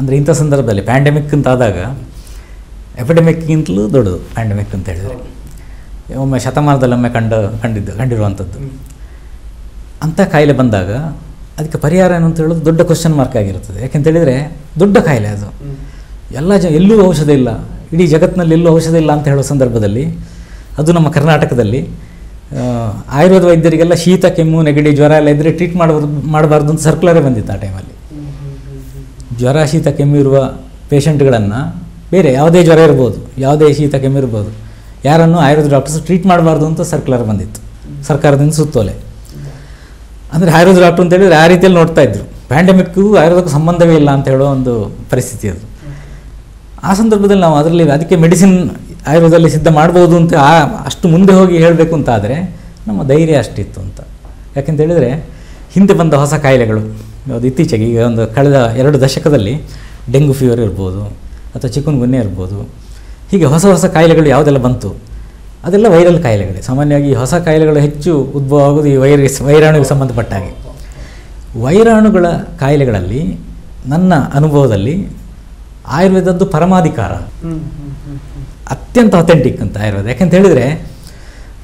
ಅಂದರೆ ಇಂಥ ಸಂದರ್ಭದಲ್ಲಿ ಪ್ಯಾಂಡಮಿಕ್ ಅಂತ ಆದಾಗ ಎಪಿಡೆಮಿಕ್ಗಿಂತಲೂ ದೊಡ್ಡದು ಪ್ಯಾಂಡಮಿಕ್ ಅಂತ ಹೇಳಿದರೆ. ಒಮ್ಮೆ ಶತಮಾನದಲ್ಲೊಮ್ಮೆ ಕಂಡು ಕಂಡಿದ್ದು ಕಂಡಿರುವಂಥದ್ದು. ಅಂಥ ಕಾಯಿಲೆ ಬಂದಾಗ ಅದಕ್ಕೆ ಪರಿಹಾರ ಏನು ಅಂತ ಹೇಳೋದು ದೊಡ್ಡ ಕ್ವಶನ್ ಮಾರ್ಕ್ ಆಗಿರುತ್ತದೆ. ಯಾಕೆಂತೇಳಿದರೆ ದೊಡ್ಡ ಕಾಯಿಲೆ ಅದು. ಎಲ್ಲ ಜ ಎಲ್ಲೂ ಔಷಧ ಇಲ್ಲ. ಇಡೀ ಜಗತ್ತಿನಲ್ಲಿ ಎಲ್ಲೂ ಔಷಧ ಇಲ್ಲ ಅಂತ ಹೇಳೋ ಸಂದರ್ಭದಲ್ಲಿ ಅದು ನಮ್ಮ ಕರ್ನಾಟಕದಲ್ಲಿ ಆಯುರ್ವೇದ ವೈದ್ಯರಿಗೆಲ್ಲ ಶೀತ ಕೆಮ್ಮು ನೆಗಡಿ ಜ್ವರ ಎಲ್ಲ ಇದ್ದರೆ ಟ್ರೀಟ್ ಮಾಡಬಾರ್ದು ಮಾಡಬಾರ್ದು ಅಂತ ಸರ್ಕ್ಯುಲರೇ ಬಂದಿತ್ತು ಆ ಟೈಮಲ್ಲಿ ಜ್ವರ ಶೀತ ಕೆಮ್ಮಿರುವ ಪೇಷಂಟ್ಗಳನ್ನು ಬೇರೆ ಯಾವುದೇ ಜ್ವರ ಇರ್ಬೋದು, ಯಾವುದೇ ಶೀತ ಕೆಮ್ಮಿರ್ಬೋದು ಯಾರನ್ನು ಆಯುರ್ವೇದ ಡಾಕ್ಟರ್ಸ್ ಟ್ರೀಟ್ ಮಾಡಬಾರ್ದು ಅಂತ ಸರ್ಕ್ಯುಲರ್ ಬಂದಿತ್ತು. ಸರ್ಕಾರದಿಂದ ಸುತ್ತೋಲೆ. ಅಂದರೆ ಆಯುರ್ವೇದ ಡಾಕ್ಟರ್ ಅಂತ ಹೇಳಿದ್ರೆ ಆ ರೀತಿಯಲ್ಲಿ ನೋಡ್ತಾ ಇದ್ರು. ಪ್ಯಾಂಡಮಿಕ್ಗೂ ಆಯುರ್ವೇದಕ್ಕೂ ಸಂಬಂಧವೇ ಇಲ್ಲ ಅಂತ ಹೇಳೋ ಒಂದು ಪರಿಸ್ಥಿತಿ ಅದು. ಆ ಸಂದರ್ಭದಲ್ಲಿ ನಾವು ಅದರಲ್ಲಿ ಅದಕ್ಕೆ ಮೆಡಿಸಿನ್ ಆಯುರ್ವೇದದಲ್ಲಿ ಸಿದ್ಧ ಮಾಡ್ಬೋದು ಅಂತ ಆ ಅಷ್ಟು ಮುಂದೆ ಹೋಗಿ ಹೇಳಬೇಕು ಅಂತ ಆದರೆ ನಮ್ಮ ಧೈರ್ಯ ಅಷ್ಟಿತ್ತು ಅಂತ. ಯಾಕೆಂತ ಹೇಳಿದರೆ ಹಿಂದೆ ಬಂದ ಹೊಸ ಕಾಯಿಲೆಗಳು. ಯಾವುದು ಇತ್ತೀಚೆಗೆ ಈಗ ಒಂದು ಕಳೆದ ಎರಡು ದಶಕದಲ್ಲಿ ಡೆಂಗು ಫೀವರ್ ಇರ್ಬೋದು ಅಥವಾ ಚಿಕನ್ ಗುನ್ನೆ ಇರ್ಬೋದು. ಹೀಗೆ ಹೊಸ ಹೊಸ ಕಾಯಿಲೆಗಳು ಯಾವುದೆಲ್ಲ ಬಂತು? ಅದೆಲ್ಲ ವೈರಲ್ ಕಾಯಿಲೆಗಳೇ. ಸಾಮಾನ್ಯವಾಗಿ ಹೊಸ ಕಾಯಿಲೆಗಳು ಹೆಚ್ಚು ಉದ್ಭವ ಆಗೋದು ಈ ವೈರಸ್ ವೈರಾಣುಗೆ ಸಂಬಂಧಪಟ್ಟ ಹಾಗೆ. ವೈರಾಣುಗಳ ಕಾಯಿಲೆಗಳಲ್ಲಿ ನನ್ನ ಅನುಭವದಲ್ಲಿ ಆಯುರ್ವೇದದ್ದು ಪರಮಾಧಿಕಾರ. ಅತ್ಯಂತ ಅಥೆಂಟಿಕ್ ಅಂತ ಆಯುರ್ವೇದ. ಯಾಕೆಂತ ಹೇಳಿದರೆ,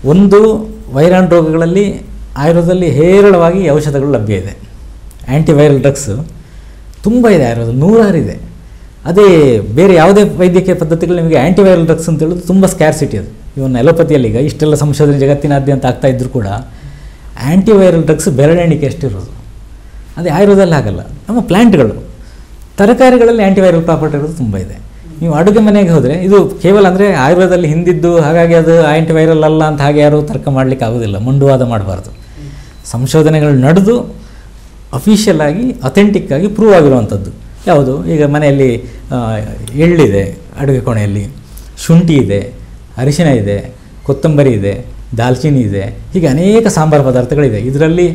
ಒಂದು ವೈರಾಣು ರೋಗಗಳಲ್ಲಿ ಆಯುರ್ವೇದದಲ್ಲಿ ಹೇರಳವಾಗಿ ಔಷಧಗಳು ಲಭ್ಯ ಇದೆ. ಆ್ಯಂಟಿವೈರಲ್ ಡ್ರಗ್ಸು ತುಂಬ ಇದೆ ಆಯುರ್ವೇದ ನೂರಾರು ಇದೆ. ಅದೇ ಬೇರೆ ಯಾವುದೇ ವೈದ್ಯಕೀಯ ಪದ್ಧತಿಗಳು ನಿಮಗೆ ಆ್ಯಂಟಿವೈರಲ್ ಡ್ರಗ್ಸ್ ಅಂತ ಹೇಳೋದು ತುಂಬ ಸ್ಕ್ಯಾರ್ಸಿಟಿ ಅದು. ಇವನ್ನ ಎಲೋಪತಿಯಲ್ಲಿ ಈಗ ಇಷ್ಟೆಲ್ಲ ಸಂಶೋಧನೆ ಜಗತ್ತಿನಾದ್ಯಂತ ಆಗ್ತಾ ಇದ್ದರೂ ಕೂಡ ಆ್ಯಂಟಿವೈರಲ್ ಡ್ರಗ್ಸ್ ಬೆರಳೆಣಿಕೆ ಎಷ್ಟಿರೋದು ಅದೇ ಆಯುರ್ವೇದದಲ್ಲಿ ಆಗಲ್ಲ ನಮ್ಮ ಪ್ಲ್ಯಾಂಟ್ಗಳು ತರಕಾರಿಗಳಲ್ಲಿ ಆ್ಯಂಟಿವೈರಲ್ ಪ್ರಾಪರ್ಟಿ ಇರೋದು ತುಂಬ ಇದೆ. ನೀವು ಅಡುಗೆ ಮನೆಗೆ ಹೋದರೆ, ಇದು ಕೇವಲ ಅಂದರೆ ಆಯುರ್ವೇದದಲ್ಲಿ ಹಿಂದಿದ್ದು ಹಾಗಾಗಿ ಅದು ಆ್ಯಂಟಿವೈರಲ್ ಅಲ್ಲ ಅಂತ ಹಾಗೆ ಯಾರೂ ತರ್ಕ ಮಾಡಲಿಕ್ಕೆ ಆಗೋದಿಲ್ಲ, ಮುಂಡುವಾದ ಮಾಡಬಾರ್ದು. ಸಂಶೋಧನೆಗಳು ನಡೆದು ಅಫಿಷಿಯಲ್ ಆಗಿ ಅಥೆಂಟಿಕ್ ಆಗಿ ಪ್ರೂವ್ ಆಗಿರುವಂಥದ್ದು. ಯಾವುದು? ಈಗ ಮನೆಯಲ್ಲಿ ಎಳ್ಳಿದೆ ಅಡುಗೆ ಕೋಣೆಯಲ್ಲಿ. ಶುಂಠಿ ಇದೆ, ಅರಿಶಿನ ಇದೆ, ಕೊತ್ತಂಬರಿ ಇದೆ, ದಾಲ್ಚಿನ್ನಿ ಇದೆ. ಹೀಗೆ ಅನೇಕ ಸಾಂಬಾರು ಪದಾರ್ಥಗಳಿದೆ. ಇದರಲ್ಲಿ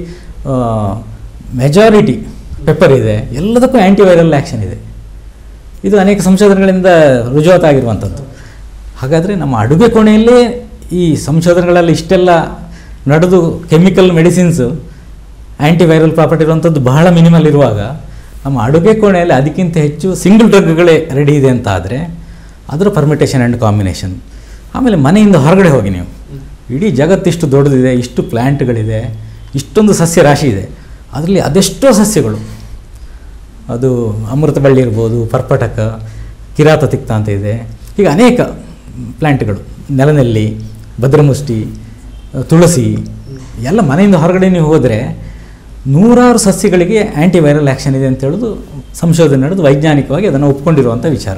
ಮೆಜಾರಿಟಿ ಪೆಪ್ಪರ್ ಇದೆ. ಎಲ್ಲದಕ್ಕೂ ಆ್ಯಂಟಿವೈರಲ್ ಆ್ಯಕ್ಷನ್ ಇದೆ. ಇದು ಅನೇಕ ಸಂಶೋಧನೆಗಳಿಂದ ರುಜುವಾತಾಗಿರುವಂಥದ್ದು. ಹಾಗಾದರೆ ನಮ್ಮ ಅಡುಗೆ ಕೋಣೆಯಲ್ಲೇ ಈ ಸಂಶೋಧನೆಗಳಲ್ಲಿ ಇಷ್ಟೆಲ್ಲ ನಡೆದು ಕೆಮಿಕಲ್ ಮೆಡಿಸಿನ್ಸು ಆ್ಯಂಟಿವೈರಲ್ ಪ್ರಾಪರ್ಟಿ ಇರುವಂಥದ್ದು ಬಹಳ ಮಿನಿಮಲ್ ಇರುವಾಗ ನಮ್ಮ ಅಡುಗೆ ಕೋಣೆಯಲ್ಲಿ ಅದಕ್ಕಿಂತ ಹೆಚ್ಚು ಸಿಂಗಲ್ ಡ್ರಗ್ಗಳೇ ರೆಡಿ ಇದೆ ಅಂತ ಆದರೆ ಅದರ ಪರ್ಮಿಟೇಷನ್ ಆ್ಯಂಡ್ ಕಾಂಬಿನೇಷನ್ ಆಮೇಲೆ ಮನೆಯಿಂದ ಹೊರಗಡೆ ಹೋಗಿ ನೀವು. ಇಡೀ ಜಗತ್ತಿಷ್ಟು ದೊಡ್ಡದಿದೆ, ಇಷ್ಟು ಪ್ಲ್ಯಾಂಟ್ಗಳಿದೆ ಇಷ್ಟೊಂದು ಸಸ್ಯ ರಾಶಿ ಇದೆ. ಅದರಲ್ಲಿ ಅದೆಷ್ಟೋ ಸಸ್ಯಗಳು. ಅದು ಅಮೃತ ಬಳ್ಳಿ ಇರ್ಬೋದು, ಪರ್ಪಟಕ, ಕಿರಾತ ತಿಕ್ತ ಅಂತ ಇದೆ. ಈಗ ಅನೇಕ ಪ್ಲ್ಯಾಂಟ್ಗಳು ನೆಲನೆಲ್ಲಿ, ಭದ್ರಮುಷ್ಟಿ, ತುಳಸಿ, ಎಲ್ಲ ಮನೆಯಿಂದ ಹೊರಗಡೆ ನೀವು ಹೋದರೆ ನೂರಾರು ಸಸ್ಯಗಳಿಗೆ ಆ್ಯಂಟಿವೈರಲ್ ಆ್ಯಕ್ಷನ್ ಇದೆ ಅಂತ ಹೇಳೋದು ಸಂಶೋಧನೆ ನಡೆದು ವೈಜ್ಞಾನಿಕವಾಗಿ ಅದನ್ನು ಒಪ್ಕೊಂಡಿರುವಂಥ ವಿಚಾರ.